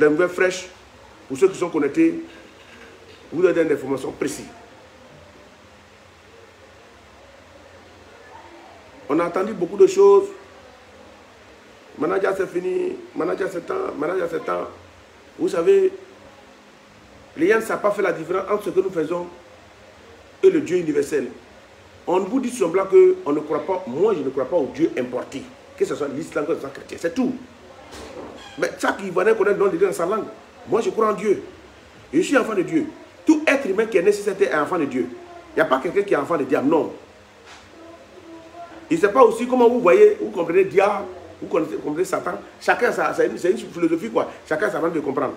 les nouvelles fraîches, pour ceux qui sont connectés, vous donner des informations précises. On a entendu beaucoup de choses. Manager c'est fini, manager c'est temps, manager c'est temps. Vous savez, gens ne savent pas faire la différence entre ce que nous faisons et le Dieu universel. On vous dit semblant qu'on ne croit pas, moi je ne crois pas au Dieu importé, que ce soit l'islam, que ce soit chrétien, c'est tout. Mais chaque Ivoirien connaît le nom de Dieu dans sa langue. Moi je crois en Dieu. Je suis enfant de Dieu. Tout être humain qui est nécessaire est enfant de Dieu. Il n'y a pas quelqu'un qui est enfant de diable, non. Il ne sait pas aussi comment vous voyez, vous comprenez diable, vous comprenez Satan. Chacun, c'est une, philosophie quoi. Chacun sa de comprendre.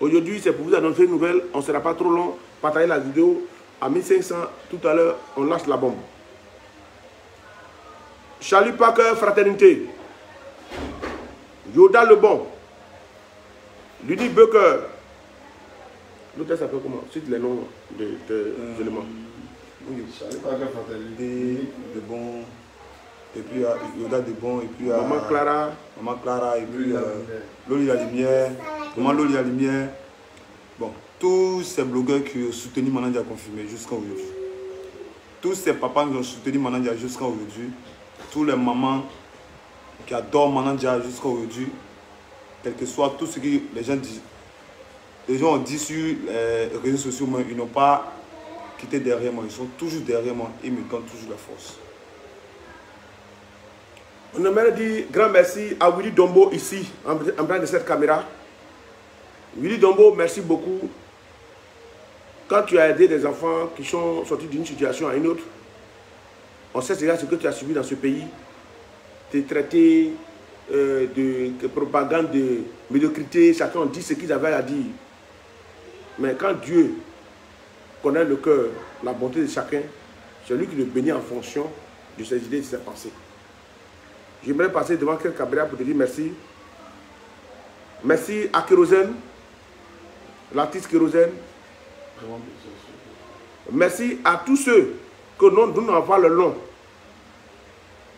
Aujourd'hui, c'est pour vous annoncer une nouvelle. On ne sera pas trop long. Partagez la vidéo. À 1500, tout à l'heure, on lâche la bombe. Charlie Parker, fraternité. Yoda le bon. Ludie Bucker. L'autre s'appelle comment? Cite les noms des de, euh, éléments. Oui, Charlie Parker, fraternité, de bon. Et puis euh, Yoda de bon. Et puis Maman Clara. Maman Clara. Et puis Loli la lumière. Maman Loli la lumière. Bon, tous ces blogueurs qui ont soutenu Manandia confirmé jusqu'à aujourd'hui. Tous ces papas qui ont soutenu Manandia jusqu'à aujourd'hui. Tous les mamans qui adorent Manandia jusqu'à aujourd'hui. Quel que soit tout ce que les gens disent. Les gens ont dit sur les réseaux sociaux, mais ils n'ont pas quitté derrière moi. Ils sont toujours derrière moi. Ils me donnent toujours la force. On aimerait dire grand merci à Willy Dombo ici, en bas de cette caméra. Willy Dombo, merci beaucoup. Quand tu as aidé des enfants qui sont sortis d'une situation à une autre, on sait déjà ce que tu as subi dans ce pays. Tu es traité euh, de, propagande, de médiocrité, chacun dit ce qu'ils avaient à dire. Mais quand Dieu connaît le cœur, la bonté de chacun, c'est lui qui le bénit en fonction de ses idées et de ses pensées. J'aimerais passer devant caméras pour te dire merci. Merci à Kérosène, l'artiste Kérosène. Merci à tous ceux que nous pas le nom,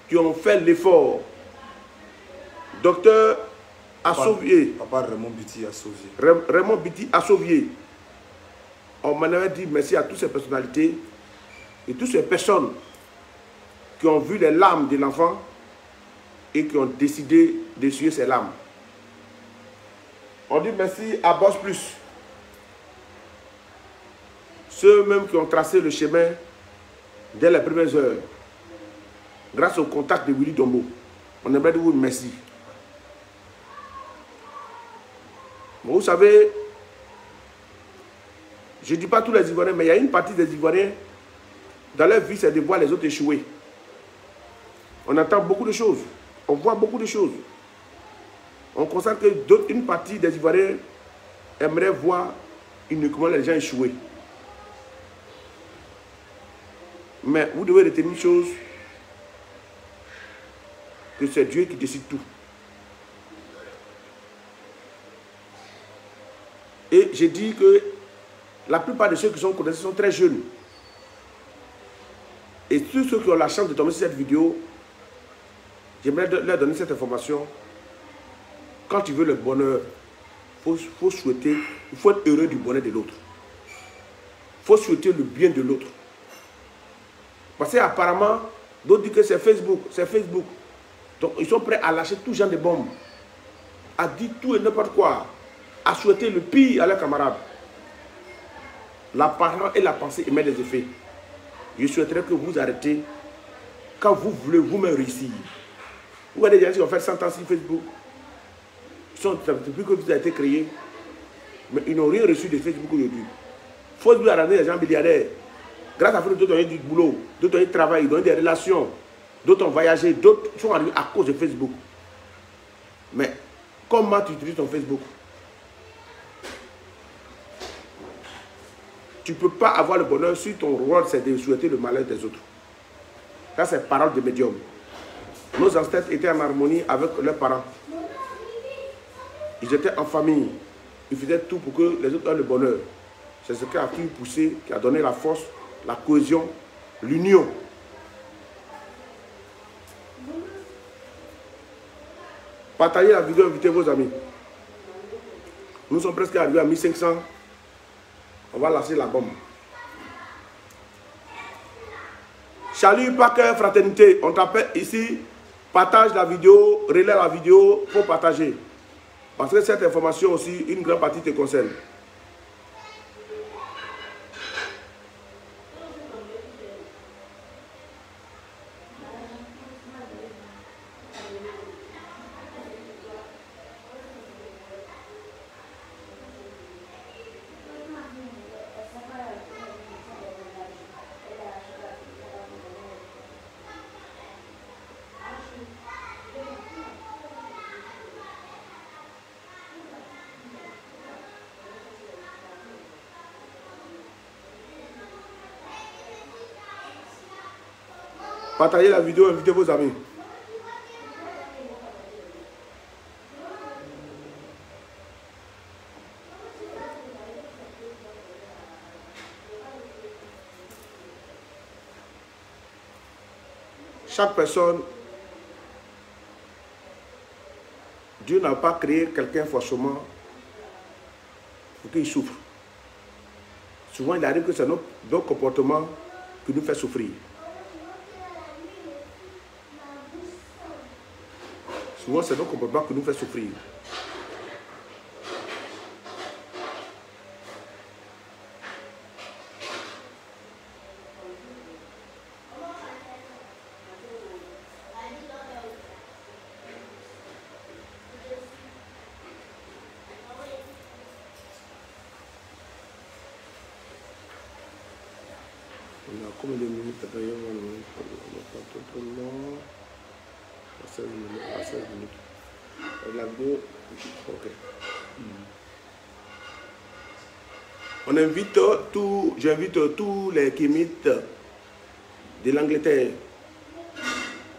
qui ont fait l'effort. Docteur Assovier. Papa Raymond Biti Assovier. Raymond Biti Assovier. On m'en avait dit merci à toutes ces personnalités et toutes ces personnes qui ont vu les larmes de l'enfant et qui ont décidé d'essuyer ses larmes. On dit merci à Boss Plus. Ceux-mêmes qui ont tracé le chemin dès les premières heures, grâce au contact de Willy Dombo. On aimerait vous merci. vous savez, je ne dis pas tous les Ivoiriens, mais il y a une partie des Ivoiriens, dans leur vie, c'est de voir les autres échouer. On entend beaucoup de choses. On voit beaucoup de choses. On constate que une partie des Ivoiriens aimerait voir uniquement les gens échouer. Mais vous devez retenir une chose, que c'est Dieu qui décide tout. Et j'ai dit que la plupart de ceux qui sont connectés sont très jeunes. Et tous ceux qui ont la chance de tomber sur cette vidéo, j'aimerais leur donner cette information. Quand tu veux le bonheur, il faut, souhaiter, il faut être heureux du bonheur de l'autre. Il faut souhaiter le bien de l'autre. Parce qu'apparemment, d'autres disent que c'est Facebook, c'est Facebook. Donc ils sont prêts à lâcher tout genre de bombes, à dire tout et n'importe quoi, à souhaiter le pire à leurs camarades. La parole et la pensée émettent des effets. Je souhaiterais que vous arrêtez quand vous voulez vous-même réussir. Vous voyez des gens qui ont fait 100 ans sur Facebook. Ils sont, depuis que vous avez été créé, mais ils n'ont rien reçu de Facebook aujourd'hui. Facebook a ramené les gens milliardaires? Grâce à Facebook, d'autres ont du boulot, d'autres ont du travail, d'autres ont des relations, d'autres ont voyagé, d'autres sont arrivés à cause de Facebook. Mais comment tu utilises ton Facebook? Tu ne peux pas avoir le bonheur si ton rôle c'est de souhaiter le malheur des autres. Ça, c'est parole de médium. Nos ancêtres étaient en harmonie avec leurs parents. Ils étaient en famille. Ils faisaient tout pour que les autres aient le bonheur. C'est ce qui a pu pousser, qui a donné la force, la cohésion, l'union. Partagez la vidéo, invitez vos amis. Nous sommes presque arrivés à 1500. On va lancer la bombe. Salut, Packer, fraternité. On t'appelle ici. Partage la vidéo, relais la vidéo pour partager. Parce que cette information aussi, une grande partie te concerne. Partagez la vidéo, invitez vos amis. Chaque personne, Dieu n'a pas créé quelqu'un forcément pour qu'il souffre. Souvent, il arrive que c'est notre, notre comportement qui nous fait souffrir. Souvent, c'est comportement qui nous fait souffrir. On minutes d'ailleurs Pas 16 minutes. À 16 minutes. La vidéo. Ok. On invite tous, j'invite tous les kémites de l'Angleterre,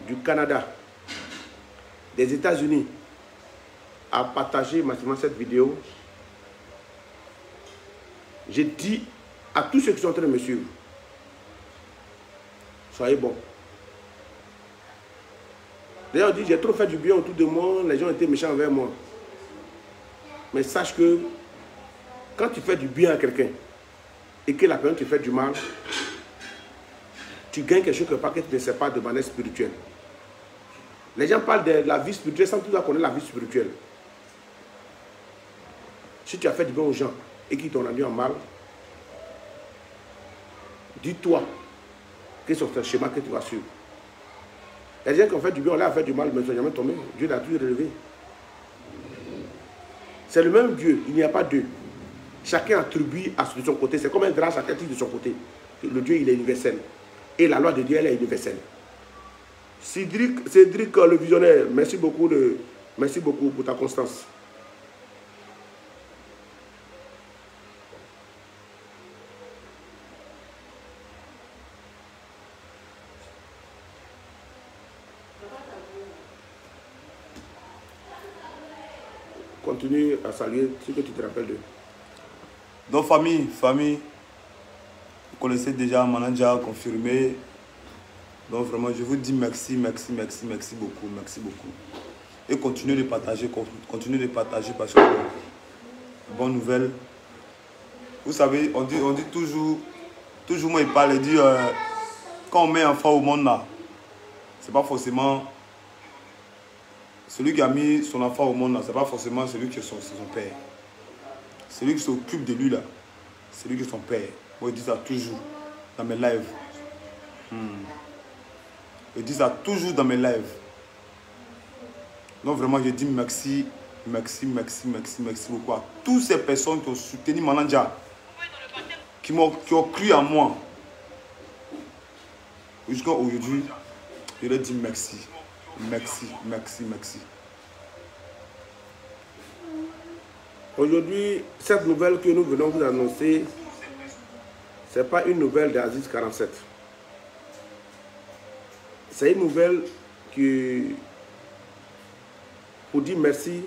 du Canada, des États-Unis à partager massivement cette vidéo. Je dis à tous ceux qui sont en train de me suivre, soyez bons. D'ailleurs, dit, j'ai trop fait du bien autour de moi, les gens été méchants envers moi. Mais sache que quand tu fais du bien à quelqu'un et que la personne te fait du mal, tu gagnes quelque chose que tu ne sais pas de manière spirituelle. Les gens parlent de la vie spirituelle sans tout connaître la vie spirituelle. Si tu as fait du bien aux gens et qu'ils t'ont rendu en mal, dis-toi que c'est un schéma que tu vas suivre. Des gens qui ont fait du bien, on leur a fait du mal, mais ils ne sont jamais tombés. Dieu l'a tout relevé. C'est le même Dieu, il n'y a pas deux. Chacun attribue à de son côté. C'est comme un drap, chacun tire de son côté. Le Dieu, il est universel. Et la loi de Dieu, elle est universelle. Cédric, Cédric le visionnaire, merci beaucoup, de, merci beaucoup pour ta constance. À saluer ce que tu te rappelles d'eux. Donc famille, famille, vous connaissez déjà Mananja confirmé. Donc vraiment, je vous dis merci, merci, merci, merci beaucoup, merci beaucoup. Et continuez de partager, con- continuez de partager parce que bonne nouvelle. Vous savez, on dit, on dit toujours, toujours moi il parle, il dit euh, quand on met un enfant au monde là, c'est pas forcément celui qui a mis son enfant au monde là, c'est pas forcément celui qui est son, père. Celui qui s'occupe de lui là, c'est lui qui est son père. Moi, je dis ça toujours dans mes lives. Hmm. Je dis ça toujours dans mes lives. Donc vraiment, je dis merci, merci, merci, merci, merci beaucoup toutes ces personnes qui ont soutenu Mananja, qui, m'ont, qui ont cru en moi. Jusqu'à aujourd'hui, je leur dis merci, merci, merci, merci. Aujourd'hui, cette nouvelle que nous venons vous annoncer, ce n'est pas une nouvelle d'Aziz 47. C'est une nouvelle qui, pour dire merci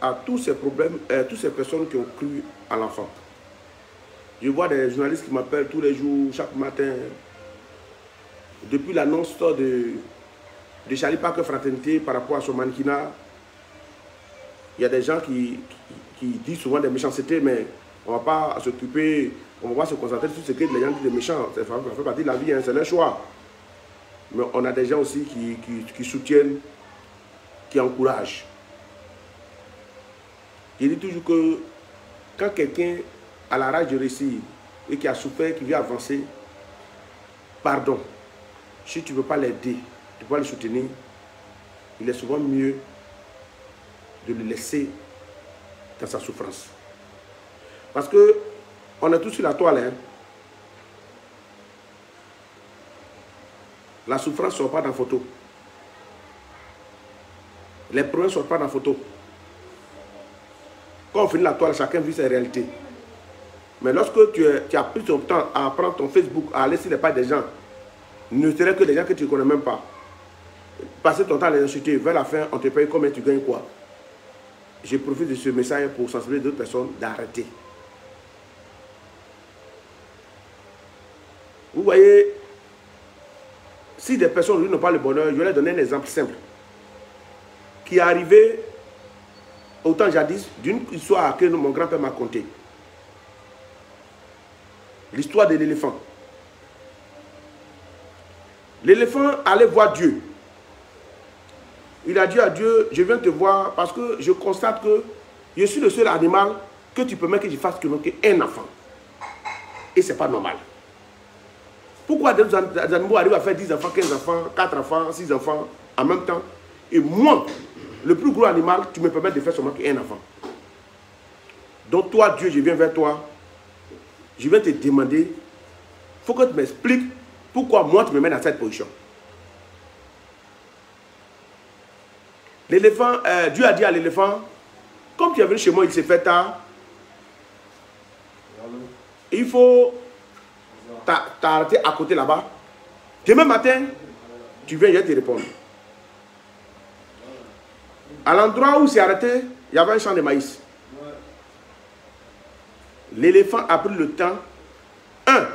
à tous ces problèmes, à toutes ces personnes qui ont cru à l'enfant. Je vois des journalistes qui m'appellent tous les jours, chaque matin, depuis l'annonce de, de Charlie Parker Fraternité par rapport à son mannequinat. Il y a des gens qui, qui, disent souvent des méchancetés, mais on ne va pas s'occuper, on va se concentrer sur ce que les gens disent des méchants. Ça fait partie de la vie, hein, c'est leur choix. Mais on a des gens aussi qui, qui soutiennent, qui encouragent. Je dis toujours que quand quelqu'un a la rage de réussir et qui a souffert, qui vient avancer, pardon. Si tu ne veux pas l'aider, tu ne veux pas le soutenir, il est souvent mieux de le laisser dans sa souffrance. Parce que on est tous sur la toile. Hein. La souffrance ne sort pas dans la photo. Les problèmes ne sortent pas dans la photo. Quand on finit la toile, chacun vit sa réalité. Mais lorsque tu, as pris ton temps à prendre ton Facebook, à laisser les pas des gens, ne serait que des gens que tu ne connais même pas, passer ton temps à les insulter, vers la fin, on te paye combien tu gagnes quoi? Je profite de ce message pour sensibiliser d'autres personnes d'arrêter. Vous voyez, si des personnes n'ont pas le bonheur, je vais leur donner un exemple simple. Qui est arrivé autant jadis d'une histoire que mon grand-père m'a contée. L'histoire de l'éléphant. L'éléphant allait voir Dieu. Il a dit à Dieu, je viens te voir parce que je constate que je suis le seul animal que tu peux mettre que je fasse que un enfant. Et ce n'est pas normal. Pourquoi des animaux arrivent à faire 10 enfants, 15 enfants, 4 enfants, 6 enfants en même temps Et moi, le plus gros animal, tu me permets de faire seulement qu'un enfant. Donc toi, Dieu, je viens vers toi je vais te demander, il faut que tu m'expliques pourquoi moi tu me mets dans cette position? L'éléphant, euh, Dieu a dit à l'éléphant, comme tu es venu chez moi, il s'est fait tard, il faut t'arrêter à côté là-bas. Demain matin, tu viens, je vais te répondre. À l'endroit où c'est arrêté, il y avait un champ de maïs. L'éléphant a pris le temps, un,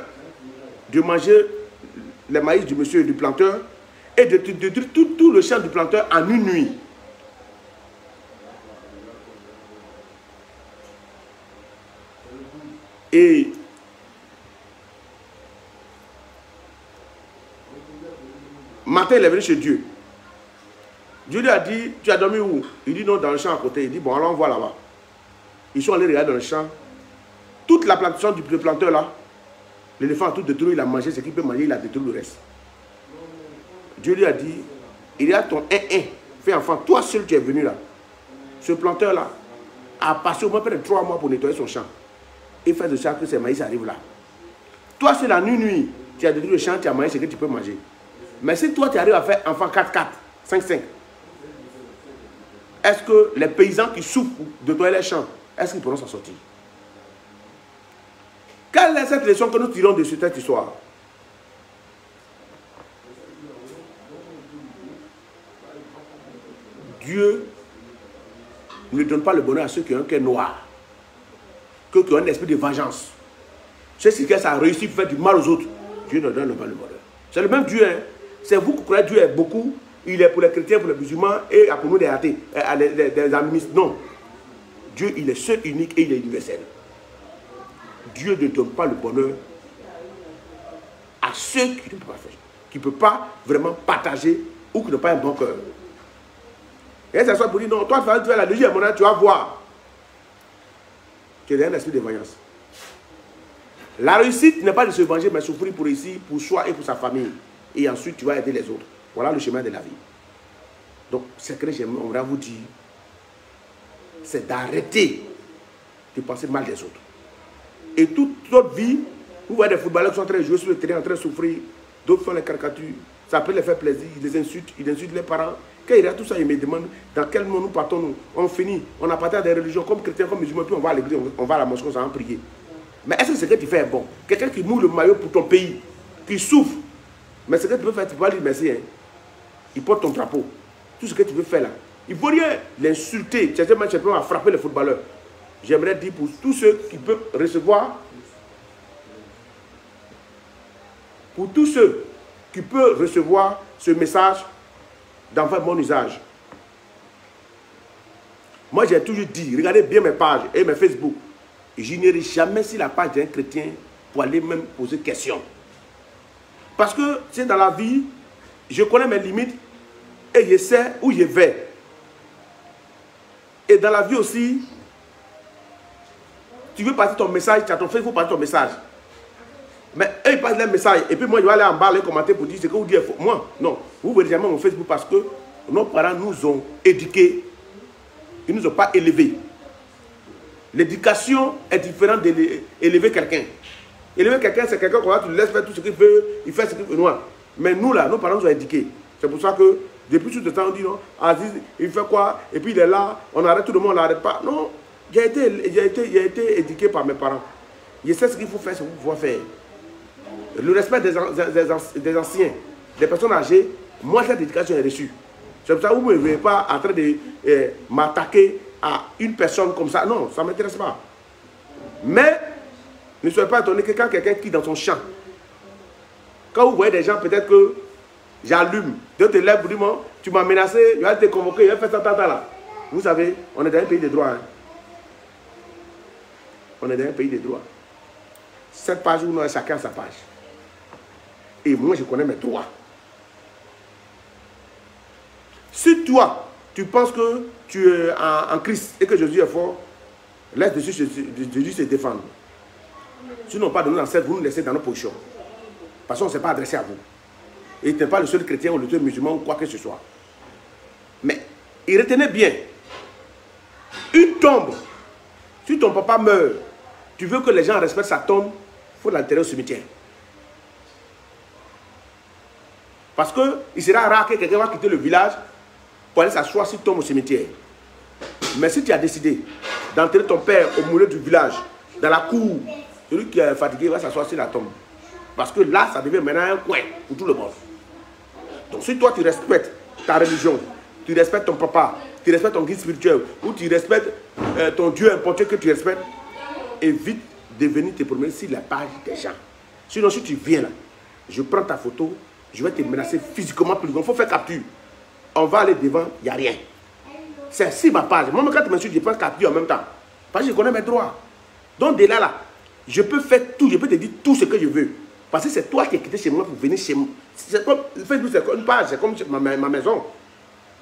de manger les maïs du monsieur et du planteur et de détruire tout, le champ du planteur en une nuit. Et matin, il est venu chez Dieu. Dieu lui a dit, tu as dormi où? Il dit non, dans le champ à côté. Il dit, bon, alors on voit là-bas. Ils sont allés regarder dans le champ. Toute la plantation du planteur là, l'éléphant a tout détruit, il a mangé ce qu'il peut manger, il a détruit le reste. Dieu lui a dit, il y a ton 1-1, fais enfant, toi seul tu es venu là. Ce planteur là a passé au moins près de 3 mois pour nettoyer son champ. Et faire de ça que ses maïs arrivent là. Toi c'est la nuit nuit, tu as détruit le champ, tu as mangé ce que tu peux manger. Mais si toi tu arrives à faire enfant 4-4, 5-5, est-ce que les paysans qui souffrent de nettoyer les champs, est-ce qu'ils pourront s'en sortir? Quelle est cette leçon que nous tirons de cette histoire? Dieu ne donne pas le bonheur à ceux qui ont un cœur noir, qui ont un esprit de vengeance. C'est ce que ça a réussi pour faire du mal aux autres. Dieu ne donne pas le bonheur. C'est le même Dieu. Hein. C'est vous qui croyez que Dieu est beaucoup. Il est pour les chrétiens, pour les musulmans et pour nous des athées, des, des administres. Non. Dieu, il est seul, unique et il est universel. Dieu ne donne pas le bonheur à ceux qui ne peuvent pas faire, qui ne peuvent pas vraiment partager ou qui n'ont pas un bon cœur. Et ça soit pour dire, non, toi, tu vas la deuxième tu vas voir. Tu es un esprit de voyance. La réussite n'est pas de se venger, mais souffrir pour ici, pour soi et pour sa famille. Et ensuite, tu vas aider les autres. Voilà le chemin de la vie. Donc, ce que j'aimerais vous dire, c'est d'arrêter de penser mal des autres. Et toute notre vie, vous voyez des footballeurs qui sont en train de jouer sur le terrain, en train de souffrir. D'autres font les caricatures. Ça peut les faire plaisir. Ils les insultent, ils insultent les parents. Quand il y a tout ça, ils me demandent dans quel monde nous partons. Nous. On finit, on appartient à des religions comme chrétiens, comme musulmans, puis on va à l'église, on va à la mosquée, on va prier. Mais est-ce que ce que tu fais est bon? Quelqu'un qui mouille le maillot pour ton pays, qui souffre, mais ce que tu peux faire, tu peux pas lui merci. Hein. Il porte ton drapeau. Tout ce que tu veux faire là. Il ne faut rien l'insulter. Certains matchs, à frapper les footballeurs j'aimerais dire pour tous ceux qui peuvent recevoir, pour tous ceux qui peuvent recevoir ce message, d'en faire mon usage. Moi, j'ai toujours dit, regardez bien mes pages et mes Facebook. Je n'irai jamais sur la page d'un chrétien pour aller même poser question. Parce que c'est dans la vie, je connais mes limites et je sais où je vais. Et dans la vie aussi, tu veux passer ton message, tu as ton Facebook, passer ton message. Mais eux, ils passent leur message. Et puis moi, je vais aller en bas les commenter pour dire ce que vous dites. Moi, non. Vous verrez jamais mon Facebook parce que nos parents nous ont éduqués. Ils ne nous ont pas élevés. L'éducation est différente d'élever quelqu'un. Élever quelqu'un, c'est quelqu'un qu'on tu le laisses faire tout ce qu'il veut, il fait ce qu'il veut. Mais nous, là, nos parents nous ont éduqués. C'est pour ça que depuis tout ce temps, on dit non, Aziz, il fait quoi? Et puis il est là, on arrête tout le monde, on n'arrête pas. Non, j'ai été, été, été éduqué par mes parents. Je sais ce qu'il faut faire, ce qu'il faut faire. Le respect des, anciens, des personnes âgées, moi, cette éducation est reçue. C'est pour ça que vous ne me pas en train de eh, m'attaquer à une personne comme ça. Non, ça ne m'intéresse pas. Mais ne soyez pas étonné que quand quelqu'un qui dans son champ, quand vous voyez des gens, peut-être que j'allume, de te lève, tu m'as menacé, je vais te convoquer, je vais faire ça là. Vous savez, on est dans un pays de droit. Hein. On est dans un pays de droit. Cette page, où a chacun sa page. Et moi, je connais mes droits. Si toi, tu penses que tu es en, Christ et que Jésus est fort, laisse Jésus se défendre. Sinon, pas de nous ancêtres, vous nous laissez dans nos positions. Parce qu'on ne s'est pas adressé à vous. Et il n'est pas le seul chrétien ou le seul musulman ou quoi que ce soit. Mais, il retenait bien, une tombe, si ton papa meurt, tu veux que les gens respectent sa tombe, il faut l'enterrer au cimetière. Parce qu'il sera rare que quelqu'un va quitter le village pour aller s'asseoir sur tombe au cimetière. Mais si tu as décidé d'enterrer ton père au milieu du village, dans la cour, celui qui est fatigué va s'asseoir sur la tombe. Parce que là, ça devient maintenant un coin pour tout le monde. Donc si toi tu respectes ta religion, tu respectes ton papa, tu respectes ton guide spirituel, ou tu respectes euh, ton Dieu important que tu respectes, évite de venir te promener sur la page des gens. Sinon, si tu viens là, je prends ta photo, je vais te menacer physiquement plus. Il faut faire capture. On va aller devant, il n'y a rien. C'est si ma page. Moi, quand tu suis, je prends capture en même temps. Parce que je connais mes droits. Donc, de là, là, je peux faire tout, je peux te dire tout ce que je veux. Parce que c'est toi qui es quitté chez moi pour venir chez moi. Facebook, c'est comme une page, c'est comme ma, ma, maison.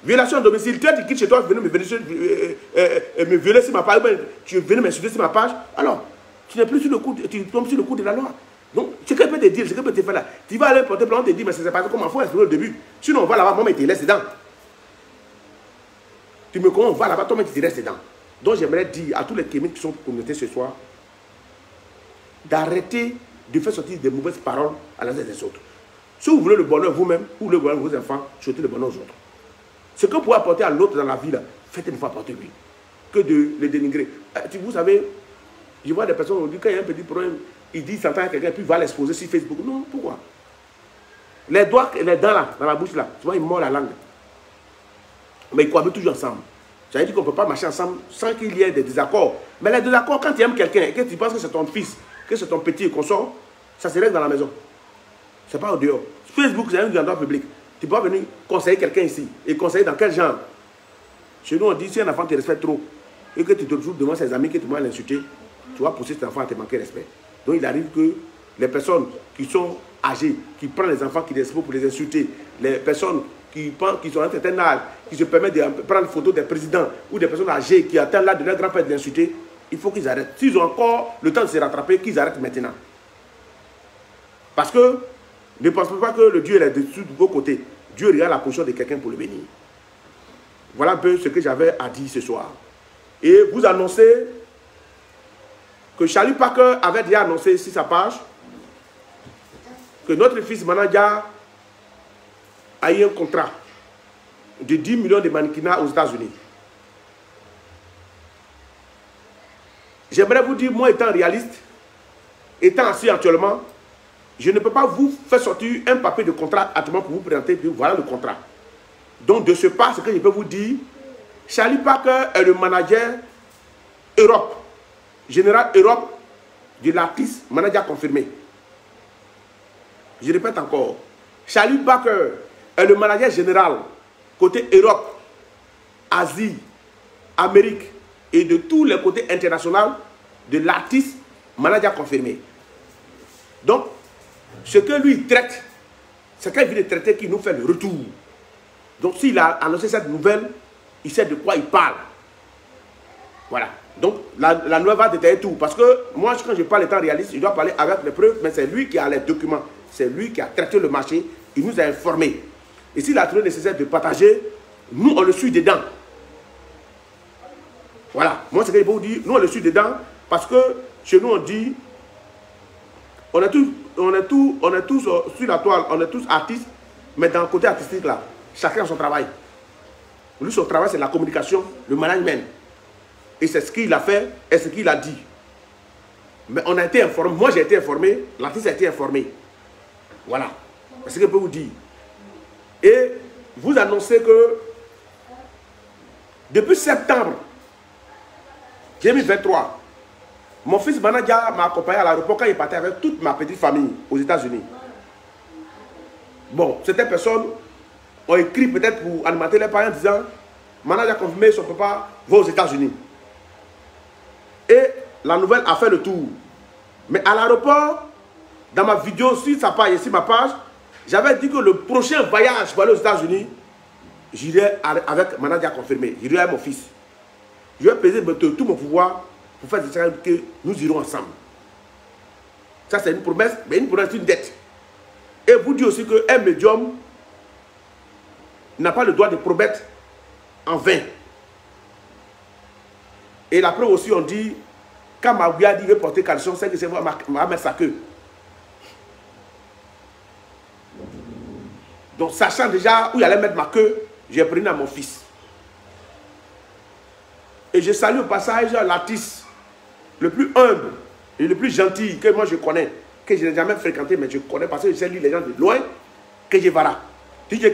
Violation de domicile. Toi, tu quittes chez toi, venir me, venir, euh, euh, euh, me violer sur ma page, tu venir m'insulter sur ma page. Alors, tu n'es plus sur le coup, tu tombes sur le coup de la loi. Donc, ce qu'elle peut te dire, ce qu'elle peut te faire là, tu vas aller porter plainte, on te dit, mais c'est pas comme il faut expliquer au début. Sinon, on va là-bas, moi, mais tu restes dedans. Tu me comprends, on va là-bas, toi, mais tu restes dedans. Donc, j'aimerais dire à tous les kémiques qui sont connectés ce soir, d'arrêter de faire sortir des mauvaises paroles à la des autres. Si vous voulez le bonheur vous-même, ou le bonheur de vos enfants, souhaitez le bonheur aux autres. Ce que vous pouvez apporter à l'autre dans la vie, faites une fois apporter lui. Que de les dénigrer. Eh, vous savez, je vois des personnes, on dit quand il y a un petit problème, il dit, s'entend quelqu'un, puis va l'exposer sur Facebook. Non, pourquoi? Les doigts, les dents là, dans la bouche là, souvent il mord la langue. Mais ils cohabitent toujours ensemble. Veut dire qu'on ne peut pas marcher ensemble sans qu'il y ait des désaccords. Mais les désaccords, quand tu aimes quelqu'un et que tu penses que c'est ton fils, que c'est ton petit consort, ça se règle dans la maison. Ce n'est pas au dehors. Facebook, c'est un endroit public. Tu peux venir conseiller quelqu'un ici. Et conseiller dans quel genre Chez nous, on dit si un enfant te respecte trop et que tu te retrouves devant ses amis, que tu vas l'insulter, tu vas pousser cet enfant à te manquer respect. Donc il arrive que les personnes qui sont âgées, qui prennent les enfants qui les pour les insulter, les personnes qui, pensent, qui sont à un certain âge, qui se permettent de prendre photo des présidents ou des personnes âgées qui atteignent l'âge de leur grand-père de l'insulter, il faut qu'ils arrêtent. S'ils ont encore le temps de se rattraper, qu'ils arrêtent maintenant. Parce que ne pensez pas que le Dieu est dessus de vos côtés. Dieu regarde la position de quelqu'un pour le bénir. Voilà un peu ce que j'avais à dire ce soir. Et vous annoncez que Charlie Parker avait déjà annoncé sur sa page que notre fils Manadja a eu un contrat de 10 millions de mannequinats aux États-Unis. J'aimerais vous dire, moi étant réaliste, étant assis actuellement, je ne peux pas vous faire sortir un papier de contrat actuellement pour vous présenter, puis voilà le contrat. Donc de ce pas, ce que je peux vous dire, Charlie Parker est le manager Europe général Europe de l'artiste, manager confirmé. Je répète encore, Charlie Baker est le manager général côté Europe, Asie, Amérique et de tous les côtés internationaux de l'artiste manager confirmé. Donc, ce que lui traite, c'est quand il vient de traiter qu'il nous fait le retour. Donc, s'il a annoncé cette nouvelle, il sait de quoi il parle. Voilà. Donc, la, la nouvelle va détailler tout. Parce que moi, quand je parle étant réaliste, je dois parler avec les preuves, mais c'est lui qui a les documents. C'est lui qui a traité le marché. Il nous a informés. Et s'il a trouvé nécessaire de partager, nous, on le suit dedans. Voilà. Moi, c'est ce que je peux vous dire. Nous, on le suit dedans parce que chez nous, on dit, on est tous, on est tous, on est tous euh, sur la toile, on est tous artistes, mais dans le côté artistique, là, chacun a son travail. Lui, son travail, c'est la communication, le management. Et c'est ce qu'il a fait et ce qu'il a dit. Mais on a été informé, moi j'ai été informé, l'artiste a été informé. Voilà. C'est ce que je peux vous dire. Et vous annoncez que depuis septembre 2023, mon fils Manadia m'a accompagné à l'aéroport quand il partait avec toute ma petite famille aux États-Unis. Bon, certaines personnes ont écrit peut-être pour alimenter les parents en disant Manadia a confirmé son papa va aux États-Unis. Et la nouvelle a fait le tour. Mais à l'aéroport, dans ma vidéo sur sa page et sur ma page, j'avais dit que le prochain voyage pour aller aux États-Unis, j'irai avec Manadia confirmé. J'irai avec mon fils. Je vais peser tout mon pouvoir pour faire des que nous irons ensemble. Ça, c'est une promesse, mais une promesse, c'est une dette. Et vous dites aussi qu'un médium n'a pas le droit de promettre en vain. Et la preuve aussi, on dit, quand Maouya dit veut porter caleçon, c'est que c'est mettre sa queue. Donc, sachant déjà où il allait mettre ma queue, j'ai pris à mon fils. Et je salue au passage l'artiste le plus humble et le plus gentil que moi je connais, que je n'ai jamais fréquenté, mais je connais parce que je sais lire les gens de loin, que Jevara. DJ.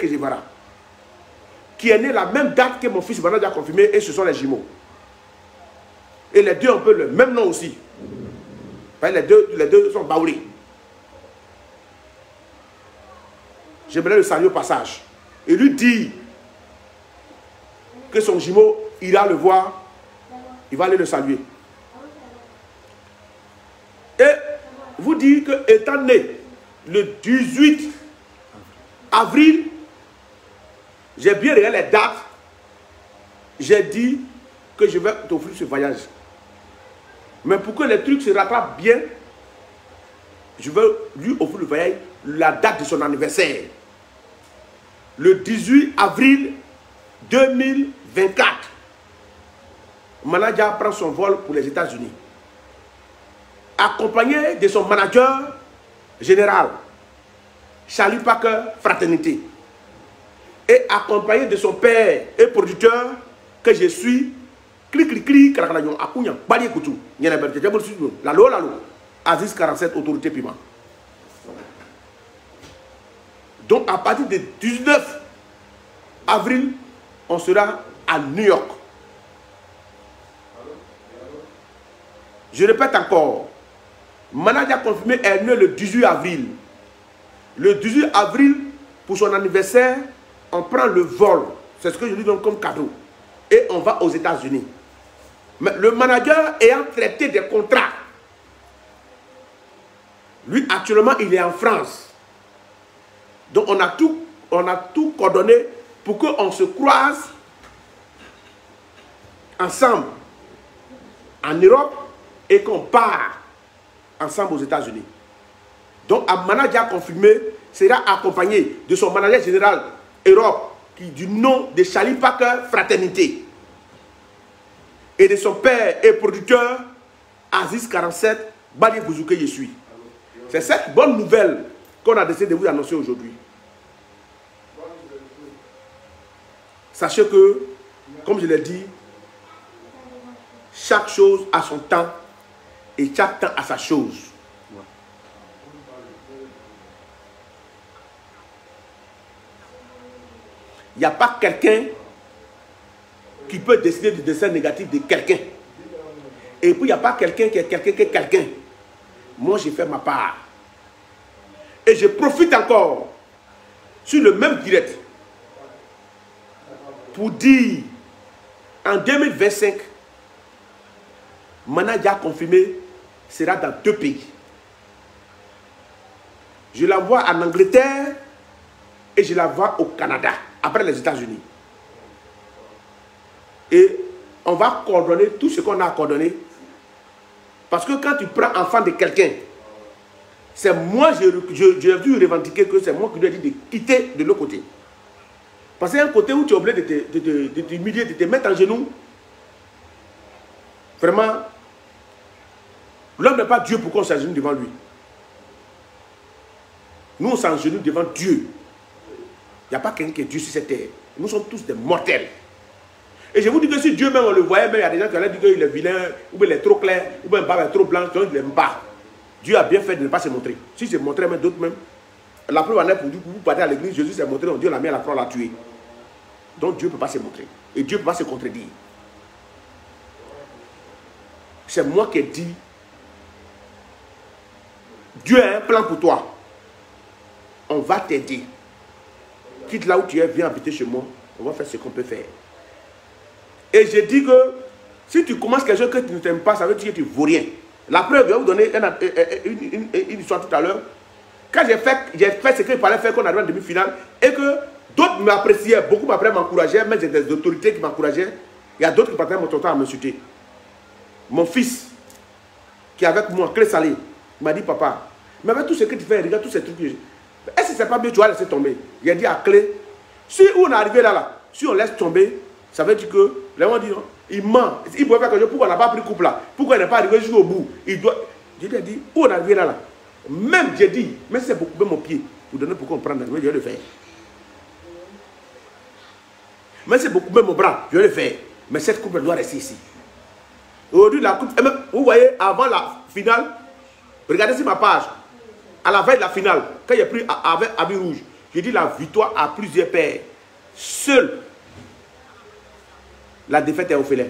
Qui est né la même date que mon fils Bernard a confirmé, et ce sont les jumeaux. Et les deux ont peu le même nom aussi. Les deux, les deux sont baoulés. J'aimerais le saluer au passage. Et lui dit que son jumeau ira le voir. Il va aller le saluer. Et vous dites que étant né le 18 avril, j'ai bien regardé les dates, j'ai dit que je vais t'offrir ce voyage. Mais pour que les trucs se rattrapent bien, je vais lui offrir le voyage, la date de son anniversaire. Le 18 avril 2024. Manager prend son vol pour les États-Unis. Accompagné de son manager général, Charlie Parker Fraternité. Et accompagné de son père et producteur que je suis, Cli cli cli, Karakanagnon, Akunya, Bali Koutou, Nyenaberté, Djabol Sudou, Lalo Lalo, Aziz 47, Autorité Piment. Donc à partir du 19 avril, on sera à New York. Je répète encore, Manager confirmé est né le 18 avril. Le 18 avril, pour son anniversaire, on prend le vol. C'est ce que je lui donne comme cadeau. Et on va aux États-Unis. Mais le manager ayant traité des contrats, lui actuellement il est en France. Donc on a tout, on a tout coordonné pour qu'on se croise ensemble en Europe et qu'on part ensemble aux États-Unis. Donc un manager confirmé sera accompagné de son manager général Europe, qui du nom de Charlie Parker Fraternité et de son père et producteur Aziz 47 Bali Bouzouké je suis. C'est cette bonne nouvelle qu'on a décidé de vous annoncer aujourd'hui. Sachez que, comme je l'ai dit, chaque chose a son temps et chaque temps a sa chose. Il n'y a pas quelqu'un qui peut décider du dessin négatif de quelqu'un. Et puis, il n'y a pas quelqu'un qui est quelqu'un qui est quelqu'un. Moi, j'ai fait ma part. Et je profite encore sur le même direct pour dire en 2025, Manadia confirmé sera dans deux pays. Je la vois en Angleterre et je la vois au Canada, après les États-Unis. Et on va coordonner tout ce qu'on a coordonné. Parce que quand tu prends enfant de quelqu'un, c'est moi, j'ai dû revendiquer que c'est moi qui lui ai dit de quitter de l'autre côté. Parce qu'il y a un côté où tu es obligé de t'humilier, de, de, te mettre en genoux. Vraiment, l'homme n'est pas Dieu pour qu'on s'agenouille devant lui. Nous, on s'agenouille devant Dieu. Il n'y a pas quelqu'un qui est Dieu sur cette terre. Nous sommes tous des mortels. Et je vous dis que si Dieu même on le voyait, même il y a des gens qui allaient dire qu'il est vilain, ou bien il est trop clair, ou bien il est trop blanc, donc il n'aime pas. Dieu a bien fait de ne pas se montrer. Si se montrait, même d'autres même, la preuve en est pour vous partez à l'église, Jésus s'est montré, Dieu l'a mis à la croix, l'a tué. Donc Dieu ne peut pas se montrer. Et Dieu ne peut pas se contredire. C'est moi qui ai dit, Dieu a un plan pour toi. On va t'aider. Quitte là où tu es, viens habiter chez moi. On va faire ce qu'on peut faire. Et je dis que si tu commences quelque chose que tu ne t'aimes pas, ça veut dire que tu ne vaux rien. La preuve, je vais vous donner une, histoire tout à l'heure. Quand j'ai fait, fait ce qu'il fallait faire qu'on arrive en demi-finale et que d'autres m'appréciaient, beaucoup m'encourageaient, mais j'ai des autorités qui m'encourageaient. Il y a d'autres qui partaient mon temps à me chuter. Mon fils, qui est avec moi, clé salée, m'a dit Papa, mais avec tout ce que tu fais, regarde tous ces trucs. Est-ce que c'est pas mieux, tu vas laisser tomber? Il a dit à clé si on est arrivé là, là, si on laisse tomber, ça veut dire que, là on dit, il ment. Il pouvait faire quelque chose, pourquoi on n'a pas pris couple là? Pourquoi il n'est pas arrivé jusqu'au bout? Il doit. Je lui dit, où on est arrivé là, là? Même, j'ai dit, mais c'est beaucoup couper mon pied, pour donner pour qu'on prenne, je vais le faire. Mais c'est beaucoup couper mon bras, je vais le faire. Mais cette coupe, elle doit rester ici. Aujourd'hui, la coupe, vous voyez, avant la finale, regardez sur ma page, à la veille de la finale, quand il a pris avec rouge, j'ai dit la victoire à plusieurs paires. Seul la défaite est au filet.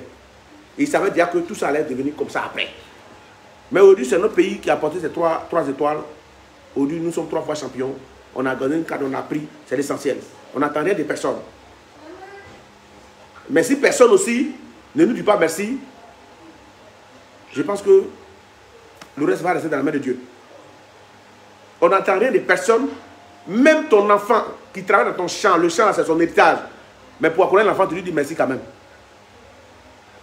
Il savait dire que tout ça allait devenir comme ça après. Mais aujourd'hui, c'est notre pays qui a porté ces trois, trois étoiles. Aujourd'hui, nous sommes trois fois champions. On a gagné une carte, on a pris, c'est l'essentiel. On n'attend rien de personne. Mais si personne aussi ne nous dit pas merci, je pense que le reste va rester dans la main de Dieu. On n'attend rien de personne. Même ton enfant qui travaille dans ton champ, le champ, c'est son héritage. Mais pour connaître l'enfant, tu lui dis merci quand même.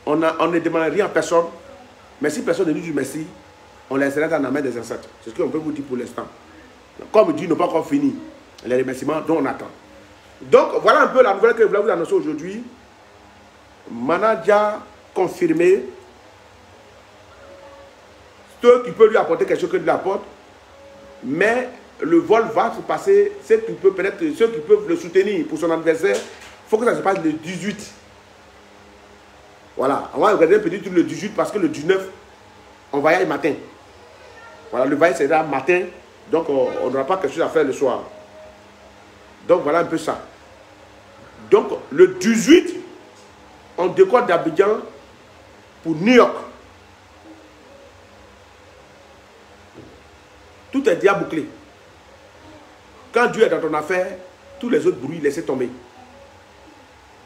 On, ne demande rien à personne. Mais si personne ne nous dit merci, on laissera dans la main des ancêtres. C'est ce qu'on peut vous dire pour l'instant. Comme Dieu n'a pas encore fini les remerciements dont on attend. Donc, voilà un peu la nouvelle que je voulais vous annoncer aujourd'hui. Manadia confirmé. Ceux qui peuvent lui apporter quelque chose que lui apporte. Mais le vol va se passer. Ceux qui peuvent, ceux qui peuvent le soutenir pour son anniversaire, il faut que ça se passe le 18 voilà, on va regarder un petit truc le 18 parce que le 19, on va y aller matin. Voilà, le voyage sera matin, donc on n'aura pas quelque chose à faire le soir. Donc voilà un peu ça. Donc le 18, on décolle d'Abidjan pour New York. Tout est déjà bouclé. Quand Dieu est dans ton affaire, tous les autres bruits, laissez tomber.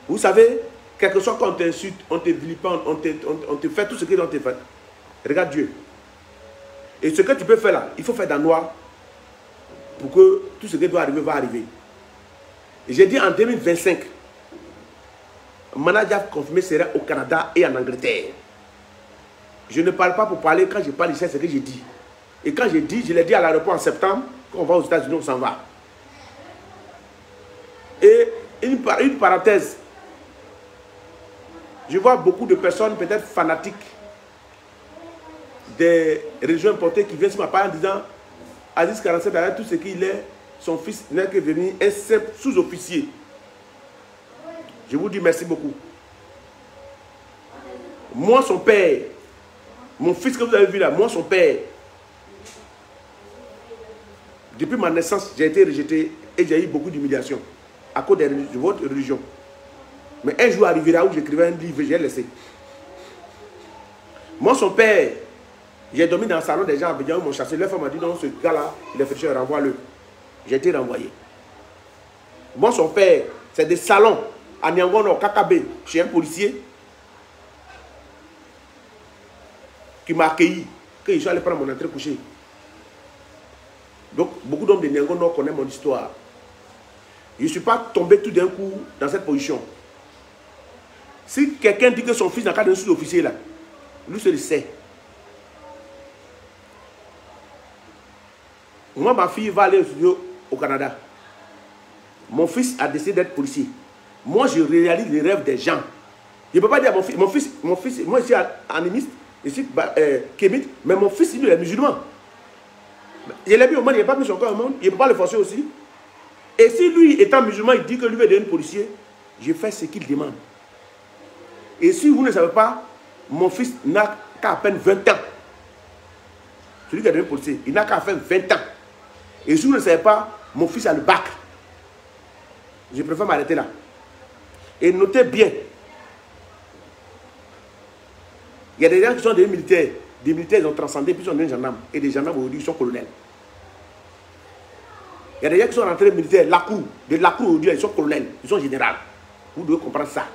Vous savez, quelque soit qu'on t'insulte, on te vilipende, on te, on, te fait tout ce qu'ils ont fait. Regarde Dieu. Et ce que tu peux faire là, il faut faire dans noir pour que tout ce qui doit arriver va arriver. J'ai dit en 2025, manager confirmé sera au Canada et en Angleterre. Je ne parle pas pour parler, quand je parle ici, c'est ce que j'ai dit. Et quand j'ai dit, je l'ai dit à l'aéroport en septembre, quand on va aux États-Unis, on s'en va. Et une, une parenthèse, je vois beaucoup de personnes peut-être fanatiques des régions importées qui viennent sur ma page en disant Aziz 47 a tout ce qu'il est, son fils n'est que venu un simple sous-officier. Je vous dis merci beaucoup. Moi, son père, mon fils que vous avez vu là, moi, son père, depuis ma naissance, j'ai été rejeté et j'ai eu beaucoup d'humiliation à cause de votre religion. Mais un jour arrivera où j'écrivais un livre, j'ai laissé. Moi, son père, j'ai dormi dans le salon des gens à Abidjan, ils m'ont chassé. M'a dit non, ce gars-là, il est féticheur, renvoie-le. J'ai été renvoyé. Moi, son père, c'est des salons à Nyangono, KKB, chez un policier qui m'a accueilli, que je suis allé prendre mon entrée couchée. Donc, beaucoup d'hommes de Nyangono connaissent mon histoire. Je ne suis pas tombé tout d'un coup dans cette position. Si quelqu'un dit que son fils n'a qu'à un sous-officier là, lui seul le sait. Moi, ma fille va aller au au Canada. Mon fils a décidé d'être policier. Moi, je réalise les rêves des gens. Je ne peux pas dire à mon fils, mon fils, mon fils moi je suis animiste, je suis euh, kémite, mais mon fils, il est musulman. Il est mis au monde, il n'est pas mis son corps au monde, il ne peut pas le forcer aussi. Et si lui, étant musulman, il dit que lui veut devenir policier, je fais ce qu'il demande. Et si vous ne savez pas, mon fils n'a qu'à peine 20 ans. Celui qui est devenu policier, il n'a qu'à peine 20 ans. Et si vous ne savez pas, mon fils a le bac. Je préfère m'arrêter là. Et notez bien, il y a des gens qui sont devenus militaires. Des militaires, ils ont transcendé, puis ils sont devenus gendarmes. Et des gendarmes aujourd'hui sont colonels. Il y a des gens qui sont rentrés militaires, la cour, de la cour aujourd'hui, ils sont colonels, ils sont généraux. Vous devez comprendre ça.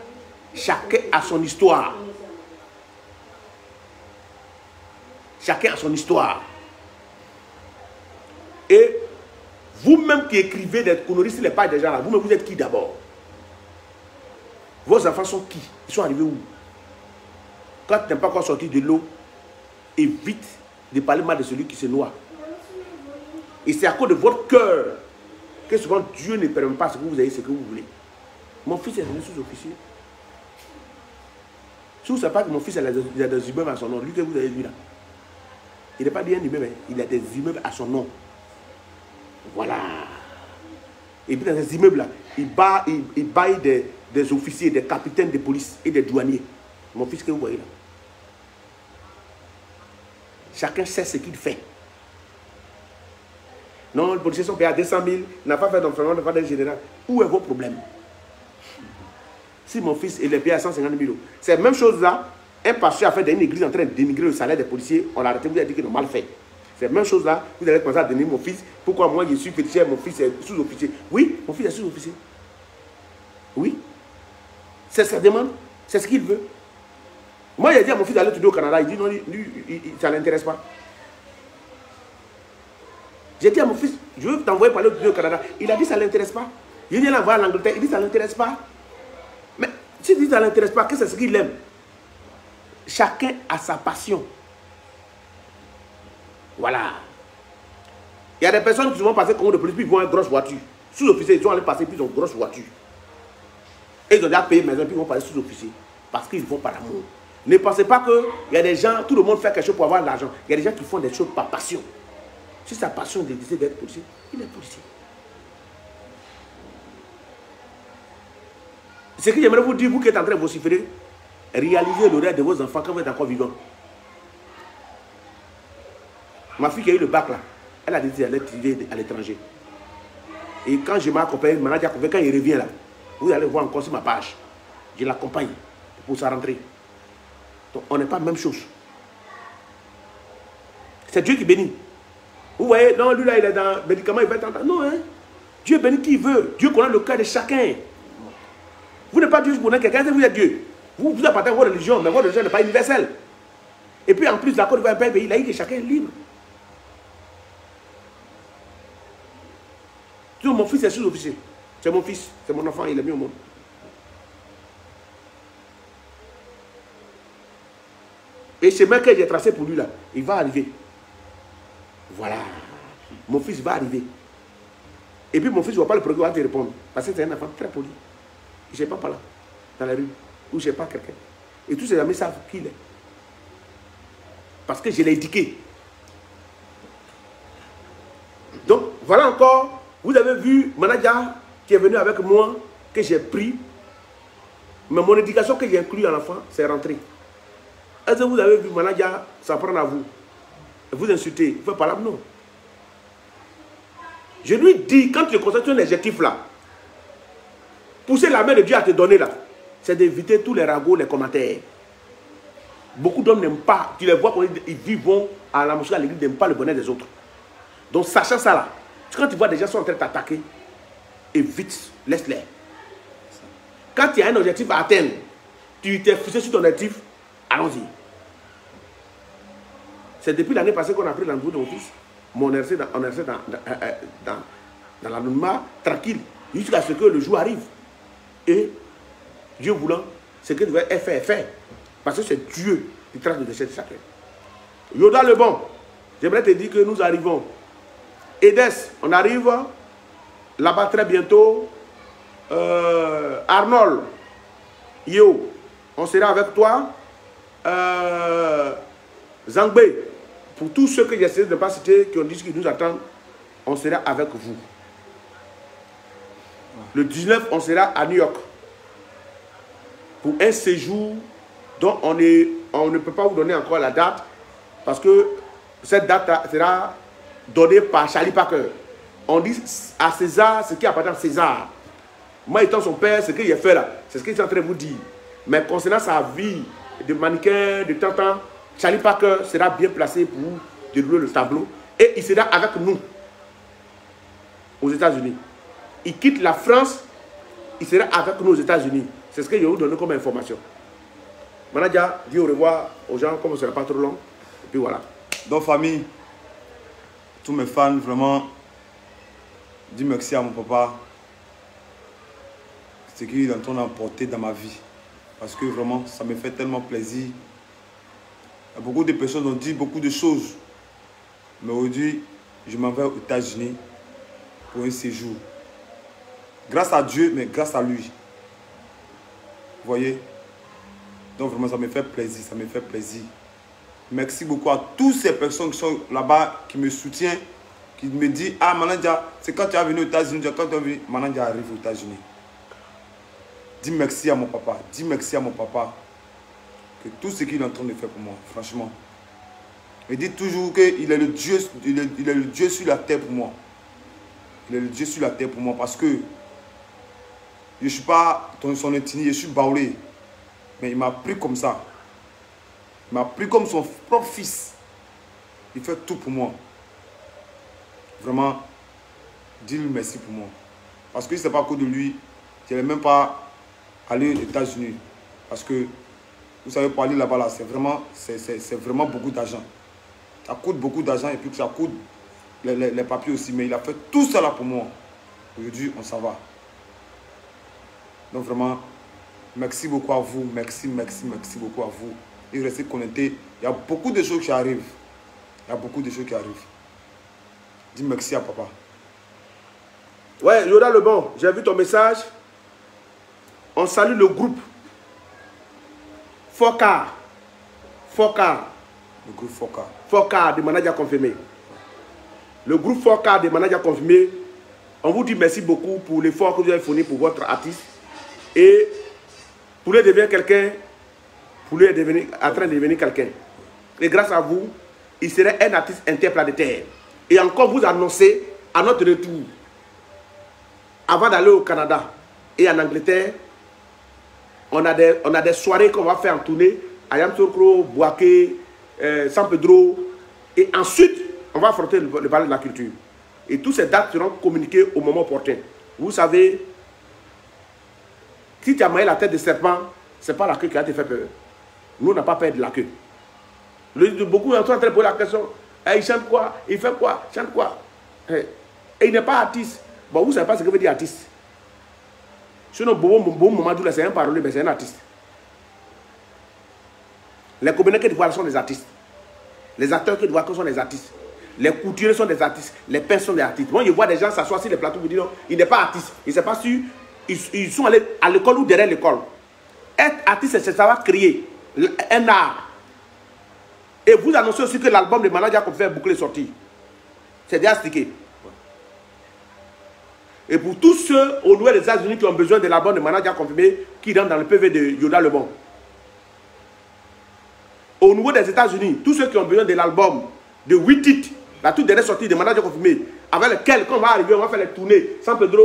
Chacun a son histoire. Chacun a son histoire. Et vous-même qui écrivez des sur les pages des là, vous-même vous êtes qui d'abord? Vos enfants sont qui? Ils sont arrivés où? Quand tu n'es pas encore sorti de l'eau, évite de parler mal de celui qui se noie. Et c'est à cause de votre cœur que souvent Dieu ne permet pas ce que vous ayez, ce que vous voulez. Mon fils est venu sous-officier. Si vous ne savez pas que mon fils a des immeubles à son nom, lui que vous avez vu là, il n'est pas bien immeuble, hein. il a des immeubles à son nom. Voilà. Et puis dans ces immeubles-là, il baille, il, baille des, des, officiers, des capitaines de police et des douaniers. Mon fils que vous voyez là. Chacun sait ce qu'il fait. Non, les policiers sont payés à 200 000, n'a pas fait d'enfant, n'a pas d'un général. Où est vos problèmes? Si mon fils est payé à 150 000 euros, c'est la même chose là. Un pasteur a fait d'une église en train de dénigrer le salaire des policiers, on l'a arrêté, vous avez dit qu'ils ont mal fait. C'est la même chose là, vous allez commencer à donner mon fils. Pourquoi moi je suis petit, mon fils est sous-officier? Oui, mon fils est sous-officier. Oui. C'est sa demande, c'est ce qu'il veut. Moi, j'ai dit à mon fils d'aller étudier au Canada, il dit non, lui, ça ne l'intéresse pas. J'ai dit à mon fils, je veux t'envoyer parler au Canada. Il a dit ça ne l'intéresse pas. Il dit l'envoyer en Angleterre, il dit ça ne l'intéresse pas. Mais s'il dit ça ne l'intéresse pas, qu'est-ce que c'est ce qu'il aime Chacun a sa passion. Voilà. Il y a des personnes qui vont passer comme de police, puis ils vont une grosse voiture. Sous-officiers, ils sont allés passer, puis ils ont une grosse voiture. Et ils ont déjà payé maison, puis ils vont passer sous-officiers. Parce qu'ils vont par l'amour. Ne pensez pas qu'il y a des gens, tout le monde fait quelque chose pour avoir de l'argent. Il y a des gens qui font des choses par passion. Si sa passion de décider d'être policier, il est policier. Ce que j'aimerais vous dire, vous qui êtes en train de vociférer, réalisez le rêve de vos enfants quand vous êtes encore vivant. Ma fille qui a eu le bac là, elle a décidé d'aller étudier à l'étranger. Et quand je m'accompagne, manager quand il revient là, vous allez voir encore sur ma page. Je l'accompagne pour sa rentrée. On n'est pas la même chose. C'est Dieu qui bénit. Vous voyez, non, lui là, il est dans le médicament, il va être Non, hein. Dieu bénit qui veut. Dieu connaît le cœur de chacun. Vous n'êtes pas Dieu pour quelqu'un, vous êtes Dieu. Vous, vous appartenez à votre religion, mais votre religion n'est pas universelle. Et puis en plus, la Côte d'Ivoire est un pays et chacun est libre. mon fils est sous-officier. C'est mon fils, c'est mon enfant, il est mis au monde. Et ce mec que j'ai tracé pour lui là, il va arriver. Voilà. Mon fils va arriver. Et puis mon fils ne va pas le procureur te répondre. Parce que c'est un enfant très poli. Je ne sais pas par là, dans la rue, ou je ne sais pas quelqu'un. Et tous ses amis savent qui il est. Parce que je l'ai indiqué. Donc, voilà encore, vous avez vu Manadia qui est venu avec moi, que j'ai pris. Mais mon éducation que j'ai inclus à l'enfant, c'est rentré. Est-ce que vous avez vu Manadia s'apprendre à vous? Vous insulter, vous faites pas là, non? Je lui dis, quand tu constates un adjectif là, pousser la main de Dieu à te donner là, c'est d'éviter tous les ragots, les commentaires. Beaucoup d'hommes n'aiment pas, tu les vois quand ils vivent à la mosquée, à l'église, n'aiment pas le bonheur des autres. Donc, sachant ça là, quand tu vois des gens sont en train de t'attaquer, évite, laisse-les. Quand il y a un objectif à atteindre, tu t'es fixé sur ton objectif, allons-y. C'est depuis l'année passée qu'on a pris l'endroit de mon fils. Mon RC dans, on est dans, euh, euh, dans, dans l'anonymat tranquille, jusqu'à ce que le jour arrive. Et Dieu voulant, ce que devait être fait fait. Parce que c'est Dieu qui trace le déchet de chacun. Yoda le bon, j'aimerais te dire que nous arrivons. Edes, on arrive là-bas très bientôt. Euh, Arnold, Yo, on sera avec toi. Euh, pour tous ceux que j'essaie de ne pas citer, qui ont dit qu'ils nous attendent, on sera avec vous. Le 19, on sera à New York pour un séjour dont on, on ne peut pas vous donner encore la date parce que cette date sera donnée par Charlie Parker. On dit à César ce qui appartient à César. Moi étant son père, ce qu'il a fait là, c'est ce qu'il est en train de vous dire. Mais concernant sa vie de mannequin, de temps, Charlie Parker sera bien placé pour dérouler le tableau et il sera avec nous aux États-Unis. Il quitte la France, il sera avec nous aux États-Unis. C'est ce que je vais vous donner comme information. Manadia, dis au revoir aux gens, comme ce sera pas trop long. Et puis voilà. Donc, famille, tous mes fans, vraiment, dis merci à mon papa. Ce qu'il est en train d'emporter dans ma vie. Parce que vraiment, ça me fait tellement plaisir. Beaucoup de personnes ont dit beaucoup de choses. Mais aujourd'hui, je m'en vais aux États-Unis pour un séjour. Grâce à Dieu, mais grâce à lui. Vous voyez? Donc vraiment, ça me fait plaisir, ça me fait plaisir. Merci beaucoup à toutes ces personnes qui sont là-bas, qui me soutiennent, qui me disent, ah Mananja, c'est quand tu es venu aux États-Unis, quand tu es venu, Mananja arrive aux États-Unis. Dis merci à mon papa, dis merci à mon papa que tout ce qu'il est en train de faire pour moi, franchement. Il dit toujours qu'il est le Dieu, il est, le Dieu sur la terre pour moi. Il est le Dieu sur la terre pour moi parce que je ne suis pas son ethnie, je suis baoulé. Mais il m'a pris comme ça. Il m'a pris comme son propre fils. Il fait tout pour moi. Vraiment, dis-lui merci pour moi. Parce que ce n'est pas à de lui, je n'allais même pas aller aux États-Unis. Parce que, vous savez, pour aller là-bas, là, c'est vraiment, c'est vraiment beaucoup d'argent. Ça coûte beaucoup d'argent et puis ça coûte les, les, papiers aussi. Mais il a fait tout ça là pour moi. Aujourd'hui, on s'en va. Donc vraiment, merci beaucoup à vous. Merci, merci, merci beaucoup à vous. Et restez connectés. Il y a beaucoup de choses qui arrivent. Il y a beaucoup de choses qui arrivent. Dis merci à papa. Ouais, Yoda le bon, j'ai vu ton message. On salue le groupe. Foka. Foka. Le groupe Foka. Foka de manager confirmé. Le groupe Foka de manager confirmé. On vous dit merci beaucoup pour l'effort que vous avez fourni pour votre artiste. Et pour lui devenir quelqu'un, pour lui devenir, en train de devenir quelqu'un. Et grâce à vous, il serait un artiste interplanétaire. Et encore vous annoncer à notre retour, avant d'aller au Canada et en Angleterre, on a des, on a des soirées qu'on va faire en tournée à Yamsokro, Boaké, euh, San Pedro. Et ensuite, on va affronter le, le palais de la culture. Et toutes ces dates seront communiquées au moment opportun. Vous savez, si tu as maillé la tête de serpent, ce n'est pas la queue qui a te fait peur. Nous, on n'a pas peur de la queue. Beaucoup sont en train de poser la question eh, il chante quoi? Il fait quoi? Il chante quoi? Eh, Et il n'est pas artiste. Bon, vous ne savez pas ce que veut dire artiste. Sinon, Bobo Mamadou, c'est un parolier, mais c'est un artiste. Les communicants de sont des artistes. Les acteurs que de sont des artistes. Les couturiers sont des artistes. Les peintres sont des artistes. Moi, je vois des gens s'asseoir sur les plateaux pour dire non, il n'est pas artiste. Il ne sait pas si ils, sont allés à l'école ou derrière l'école. Être artiste, c'est savoir créer un art. Et vous annoncez aussi que l'album de Manager qu'on fait boucler est sorti. C'est déjà stické. Et pour tous ceux au nouveau des États-Unis qui ont besoin de l'album de Manager confirmé, qui rentrent dans le PV de Yoda Le Bon. Au niveau des États-Unis, tous ceux qui ont besoin de l'album de 8 titres, la toute dernière sortie de Manager confirmé, avec lequel, quand on va arriver, on va faire les tournées. San Pedro,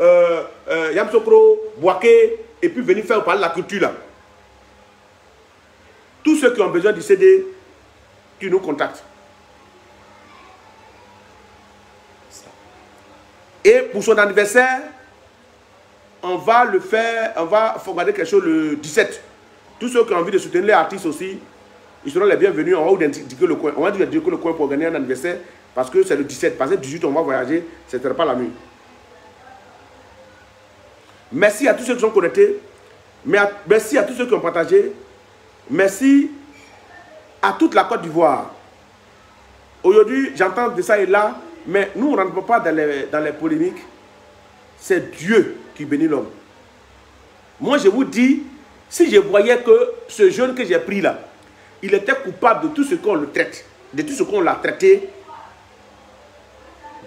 euh, euh, Yamsokro, Boaké, et puis venir faire parler de la culture là. Tous ceux qui ont besoin du CD, qui nous contactent. Et pour son anniversaire, on va le faire, on va regarder quelque chose le 17. Tous ceux qui ont envie de soutenir les artistes aussi, ils seront les bienvenus. On va indiquer le coin. On va indiquer le coin pour gagner un anniversaire parce que c'est le 17. Parce que le 18, on va voyager. Ce ne pas la nuit. Merci à tous ceux qui sont connectés. Merci à tous ceux qui ont partagé. Merci à toute la Côte d'Ivoire. Aujourd'hui, j'entends de ça et là, mais nous, on ne rentre pas dans les, dans les polémiques. C'est Dieu qui bénit l'homme. Moi, je vous dis, si je voyais que ce jeune que j'ai pris là, il était coupable de tout ce qu'on le traite, de tout ce qu'on l'a traité,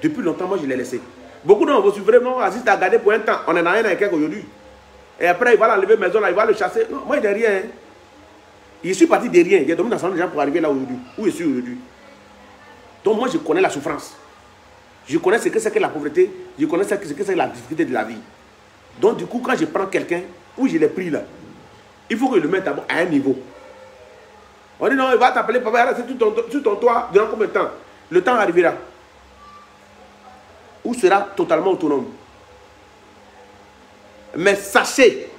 depuis longtemps, moi, je l'ai laissé. Beaucoup d'entre vous, vraiment, Aziz à garder pour un temps. On en a rien avec quelqu'un aujourd'hui. Et après, il va l'enlever maison, là, il va le chasser. Non, moi, il n'est rien. Hein. Je suis parti de rien. A dormi dans gens pour arriver là aujourd'hui. Où je suis aujourd'hui. Donc, moi, je connais la souffrance. Je connais ce que c'est que la pauvreté. Je connais ce que c'est la difficulté de la vie. Donc, du coup, quand je prends quelqu'un, où je l'ai pris là, il faut que je le mette à un niveau. On dit non, il va t'appeler, papa, c'est sur ton, ton toit, durant combien de temps? Le temps arrivera. Ou sera totalement autonome. Mais sachez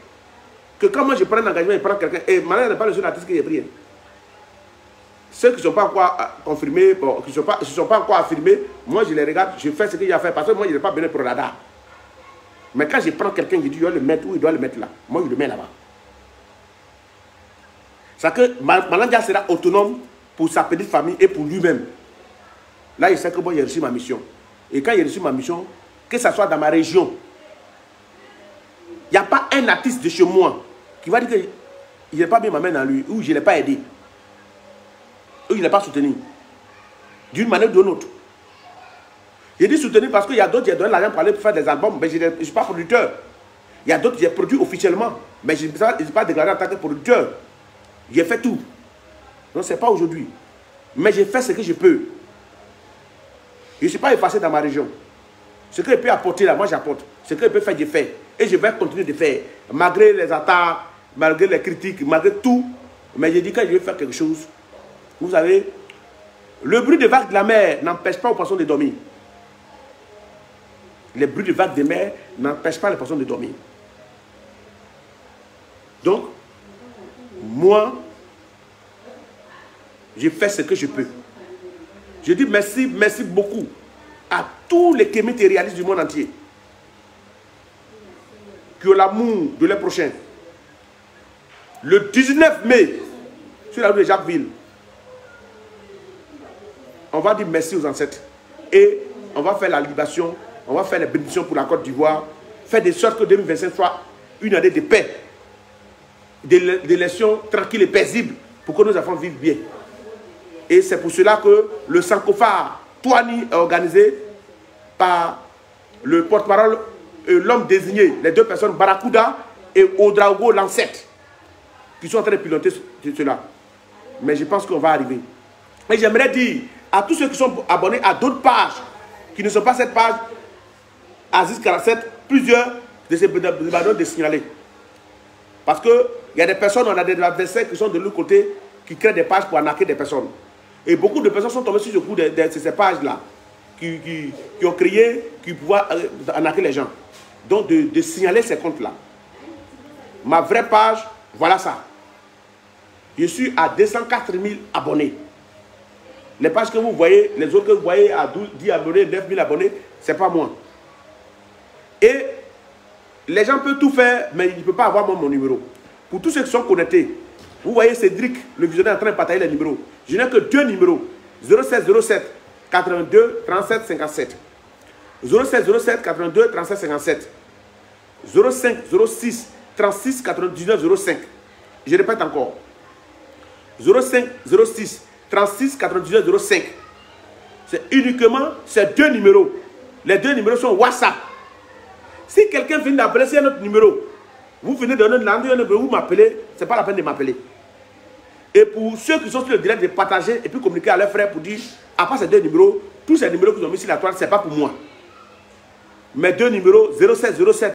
que quand moi je prends un engagement, je prends quelqu'un, et maintenant, n'est pas le seul artiste que j'ai pris. Ceux qui ne sont pas encore confirmés, qui ne sont, pas, sont pas encore affirmés, moi je les regarde, je fais ce qu'il y a à faire. Parce que moi je n'ai pas besoin pour le radar. Mais quand je prends quelqu'un, je dis, il doit le mettre où il doit le mettre là. Moi je le mets là-bas. C'est que Malanja sera autonome pour sa petite famille et pour lui-même. Là, il sait que moi j'ai reçu ma mission. Et quand j'ai reçu ma mission, que ce soit dans ma région, il n'y a pas un artiste de chez moi qui va dire que je n'ai pas mis ma main dans lui ou je ne l'ai pas aidé. Ou je ne l'ai pas soutenu. D'une manière ou d'une autre. J'ai dit soutenir parce qu'il y a d'autres qui ont donné l'argent pour aller faire des albums, mais je ne suis pas producteur. Il y a d'autres qui ont produit officiellement, mais je ne suis pas déclaré en tant que producteur. J'ai fait tout. Donc ce n'est pas aujourd'hui. Mais j'ai fait ce que je peux. Je ne suis pas effacé dans ma région. Ce que je peux apporter là, moi j'apporte. Ce que je peux faire, je fais. Et je vais continuer de faire. Malgré les attaques, malgré les critiques, malgré tout. Mais j'ai dit que je vais faire quelque chose. Vous savez, le bruit de vagues de la mer n'empêche pas aux poissons de dormir. Les bruits de vagues de mer n'empêchent pas les poissons de dormir. Donc, moi, je fais ce que je peux. Je dis merci, merci beaucoup à tous les réalistes du monde entier qui ont l'amour de l'an prochain. Le 19 mai, sur la rue de Jacquesville, on va dire merci aux ancêtres. Et on va faire la libation, on va faire les bénédictions pour la Côte d'Ivoire, faire de sorte que 2025 soit une année de paix, d'élections tranquilles et paisibles pour que nos enfants vivent bien. Et c'est pour cela que le Sankofa Touani est organisé par le porte-parole et l'homme désigné, les deux personnes, Barakuda et Odraogo Lancet, qui sont en train de piloter cela. Mais je pense qu'on va arriver. Et j'aimerais dire à tous ceux qui sont abonnés à d'autres pages, qui ne sont pas cette page, Aziz 47, plusieurs de ces ballons de signaler. Parce qu'il y a des personnes, on a des adversaires qui sont de l'autre côté, qui créent des pages pour arnaquer des personnes. Et beaucoup de personnes sont tombées sur ce coup de, ces pages-là, qui, ont créé, qui pouvaient euh, arnaquer les gens. Donc de, signaler ces comptes-là. Ma vraie page, voilà ça. Je suis à 204 000 abonnés. Les pages que vous voyez, les autres que vous voyez à 10 abonnés, 9 000 abonnés, ce n'est pas moi. Et les gens peuvent tout faire, mais ils ne peuvent pas avoir mon numéro. Pour tous ceux qui sont connectés, vous voyez Cédric, le visionnaire, en train de partager les numéros. Je n'ai que deux numéros. 07 07 82 37 57. 07 07 82 37 57. 05 06 36 99 05. Je répète encore. 05 06 36 99 05. C'est uniquement ces deux numéros. Les deux numéros sont WhatsApp. Si quelqu'un vient d'appeler, c'est un autre numéro. Vous venez de donner numéro, vous m'appelez, ce n'est pas la peine de m'appeler. Et pour ceux qui sont sur le direct, de partager et puis communiquer à leurs frères pour dire, à part ces deux numéros, tous ces numéros qu'ils ont mis sur la toile, ce n'est pas pour moi. Mes deux numéros, 07 07